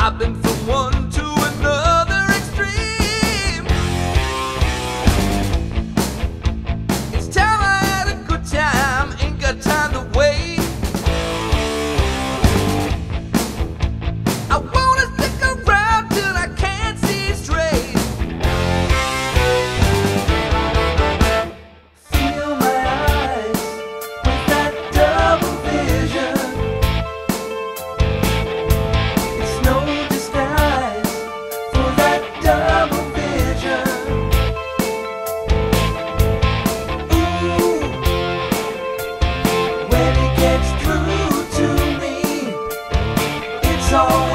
I've been for one. show.